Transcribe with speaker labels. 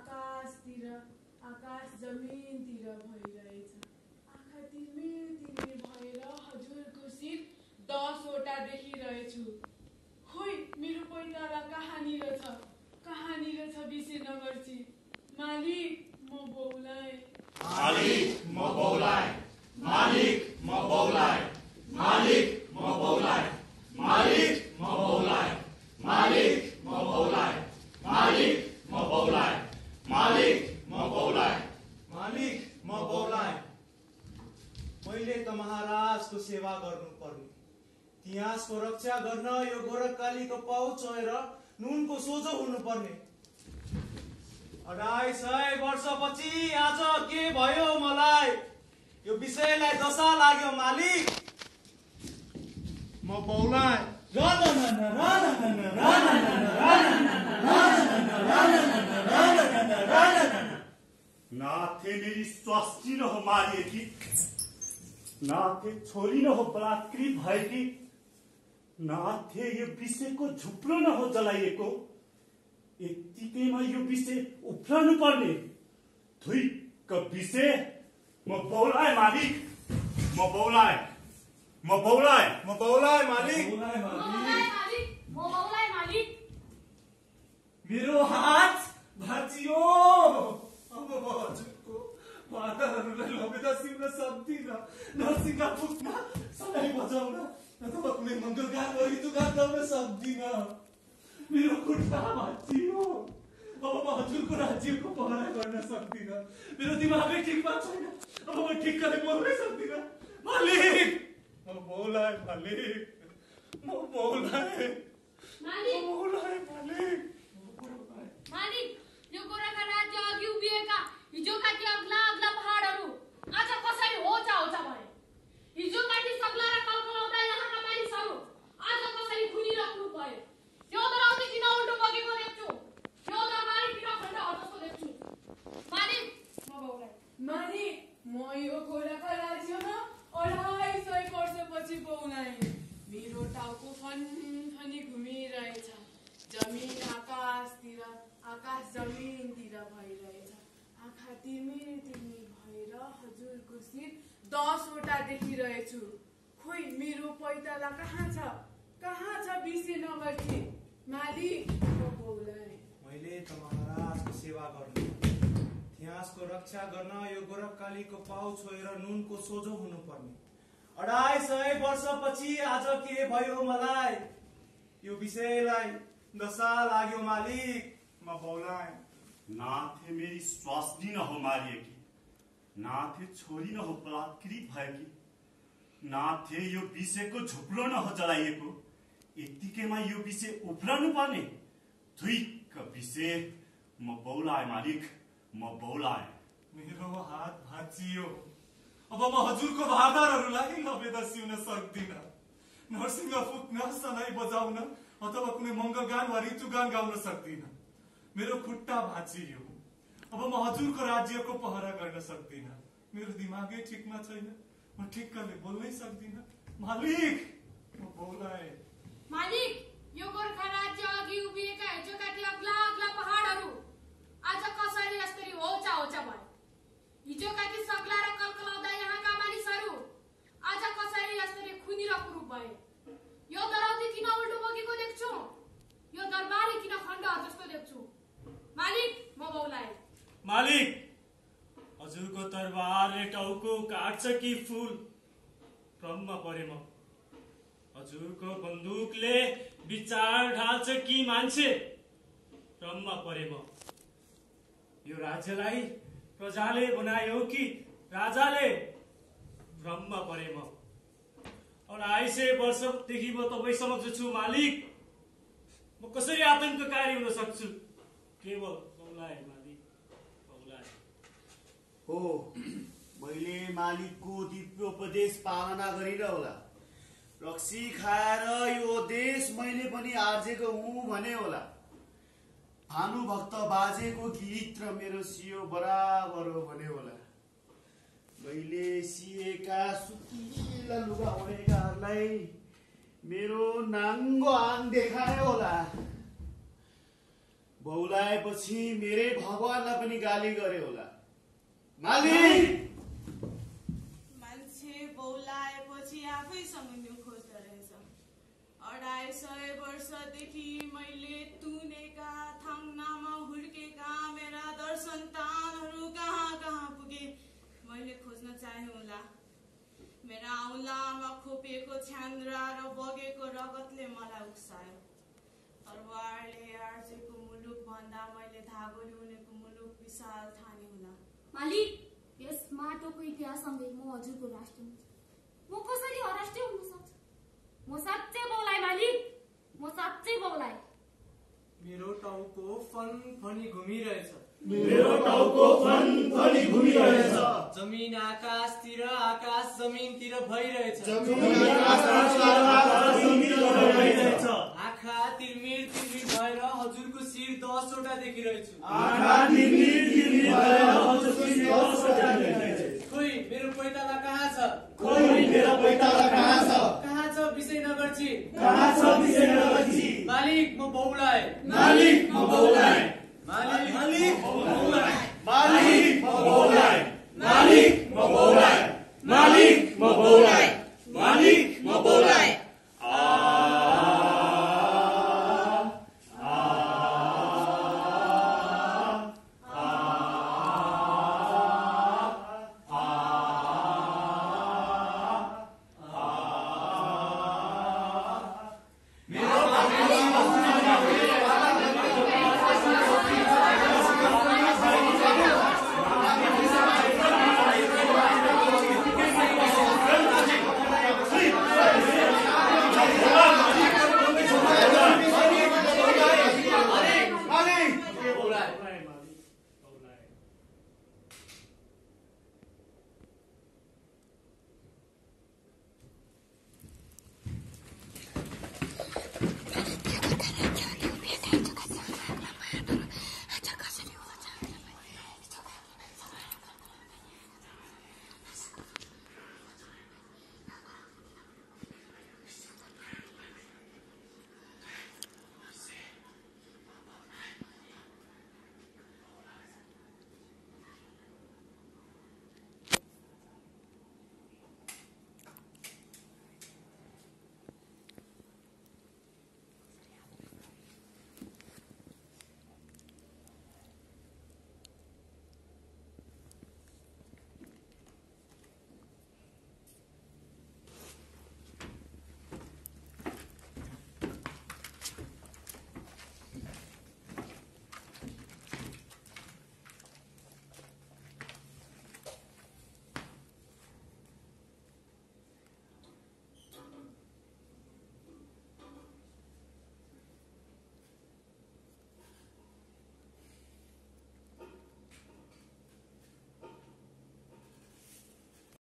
Speaker 1: आकाशतिर आकाश जमिनतिर भइरहेछ। आँखा तिर्मिर तिर्मिर भएर हजुरको शिर दसवटा देखिरहेछु। खोइ मेरो पैताला कहाँनिर छ? कहाँनिर छ विजयनगरजी मालिक म बौलाए
Speaker 2: मालिक म बौलाए मालिक म बौलाए मालिक म बौलाए मालिक म बौलाए मालिक म बौलाए मालिक म
Speaker 3: बौलाए महाराजको सेवा गर्नुपर्ने। इतिहासको रक्षा गर्न यो गोरखकालीको पाउ चोएर नुनको सोझो हुनुपर्ने। अढाई सय वर्षपछि आज के भयो मलाई? यो विषयलाई दशा लाग्यो मालिक। म बौलाय
Speaker 2: नाथे मेरी स्वास्नी न हो मारिएकी नाथे छोरी न हो बलात्कृत भएकी नाथे यो विषयको झुप्रो न हो जलाइएको यत्तिकैमा यो विषय उफ्रनु पर्ने। थुइक विषय म बौलाय मालिक म बौलाय म बौलाय
Speaker 3: म बौलाय मालिक।
Speaker 4: मौलाई मालिक। म मौलाई मालिक।
Speaker 3: मेरो हात भाँचियो। माताहरूलाई लबेदा सिउन सक्दिनँ नर्सिङका फुक्न सधैँ बजाउन अथवा कुनै वा ऋतुगान गाउन सक्दिनँ मेरो खुट्टा भाँचियो अब म हजुरको राज्यको पहरा गर्न सक्दिनँ मेरो दिमागै ठिकमा छैन अब म ठिक्कले बोल्नै सक्दिनँ मालिक म बोलाए मालिक म बोलाए
Speaker 4: मालिक
Speaker 3: मालिक
Speaker 4: यो गोराका राज्य अघि उभिएका हिजोका ती अग्ला अग्ला पहाडहरू आज कसरी होचा होचा भए हिजोका ती सग्ला र कलकलाउँदा यहाँका मानिसहरू आज कसरी खुनिरहनु भयो त्यो दराउँदै किन उल्टो बगेको देख्छु त्यो दरबारी किन खण्डहरू जस्तो देख्छु मालिक म बाउलाई
Speaker 1: मालिक म यो गोराका राज्यमा अढाई सय वर्षपछि बौलाई मेरो टाउको फनफनी घुमिरहेछ। जमिन आकाशतिर आकाश जमिनतिर भइरहेछ। आँखा तिमिर तिमिर भएर हजुरको शिर दसवटा देखिरहेछु। खोइ मेरो पैताला कहाँ छ? कहाँ छ विशेनगरजी मालिक म बौलाई
Speaker 3: मैले त महाराजको सेवा इतिहासको रक्षा गर्न यो गोरखकालीको पाउ छोएर नुनको सोझो हुनुपर्ने। अढाई सय वर्षपछि आज के भयो मलाई? यो विषयलाई दशा लाग्यो मालिक। म बौलाएँ
Speaker 2: नाथे मेरी स्वास्नी न हो मारिएकी नाथे छोरी न हो बलात्कृत भएकी नाथे यो विषयको झुप्रो न हो जलाइएको? यत्तिकैमा यो विषय उफ्रनु पर्ने? थुइक विषय म बौलाए मालिक। म बौलाए
Speaker 3: मेरो हात भाँचियो अब म हजुरको भादारहरूलाई लबेदा सिउन सक्दिनँ। नरसिंह फुक्न सनाई बजाउन अथवा कुनै मङ्गलगान वा ऋतुगान गाउन सक्दिनँ। मेरो खुट्टा भाँचियो। अब म हजुरको राज्यको पहरा गर्न सक्दिनँ। मेरो दिमागै ठिकमा छैन। म ठिक्कले बोल्नै सक्दिनँ। मालिक म बोलाए
Speaker 4: मालिक यो गोर्खा राज्य अघि उभिएका हिजोका ती अग्ला आज कसरी यसरी होचा होचा भए हिजोका ती सग्ला र कलकलाउँदा यहाँका मानिसहरू आज कसरी यसरी खुनी र कुरूप भए? यो दराउती किन उल्टो बोकेको देख्छु? यो दरबारी किन खण्ड जस्तो देख्छु? मालिक म बौलाए
Speaker 5: मालिक हजुरको तरबारले टाउको काट्छ कि फुल? भ्रममा परे म। हजुरको बन्दुकले विचार ढाल्छ कि मान्छे? भ्रममा परे म। यो राज्यलाई प्रजाले बनायो कि राजाले? भ्रममा परे म। अढाई सय वर्षदेखि म तपाईँ समक्ष छु मालिक। म कसरी आतङ्ककारी हुन सक्छु? केवल बौलाए मालिक। बौलाए
Speaker 6: हो मैले मालिकको दिव्योपदेश पालना गरिन होला। रक्सी खाएर यो देश मैले पनि आर्जेको हुँ भने होला। भानुभक्त बाजेको गीत र मेरो सियो बराबर हो भने होला। मैले सिएका सुकिला लुगा ओढेकाहरूलाई मेरो नाङ्गो आङ देखायो होला। बौलाएपछि मेरै भगवान्लाई पनि गाली गरे होला। मालिक
Speaker 7: मान्छे बौलाएपछि आफैसँग रहेछ सय वर्षदेखि मैले तुनेका थाङ्नामा हुर्केका मेरा दर्शन तानहरू कहाँ कहाँ पुगे? मैले खोज्न चाहे होला। मेरा औँलामा खोपिएको छ्यान्द्रा र बगेको रगतले मलाई उक्सायो। तरवारले आर्जेको मुलुक भन्दा मैले धागोले उनेको मुलुक विशाल ठाने होला।
Speaker 8: मालिक यस माटोको इतिहाससँगै म हजुरको राष्ट्र म कसरी अराष्ट्रिय हुन सक्छु म साँच्चै बौलाइ मालिक म साँच्चै बौलाइ
Speaker 2: मेरो टाउको फन फनी घुमिरहेछ
Speaker 5: मेरो टाउको फन फनी घुमिरहेछ।
Speaker 2: जमिन आकाशतिर आकाश जमिनतिर भइरहेछ। आँखा तिरमिर तिरमिर भएर हजुरको शिर दसवटा देखिरहेछु।
Speaker 5: आँखा तिर्मिर तिर्मिर भएर हजुरको दसवटा देखिरहेछ।
Speaker 2: खोइ मेरो पैताला कहाँ छ?
Speaker 5: खोइ मेरो पैताला कहाँ छ?
Speaker 2: कहाँ छ विजयनगरजी मालिक म बौलाए
Speaker 5: मालिक म बौलाए
Speaker 2: मालिक
Speaker 5: मालिक म बौलाए मालिक म बौलाए मालिक म बौलाए मालिक म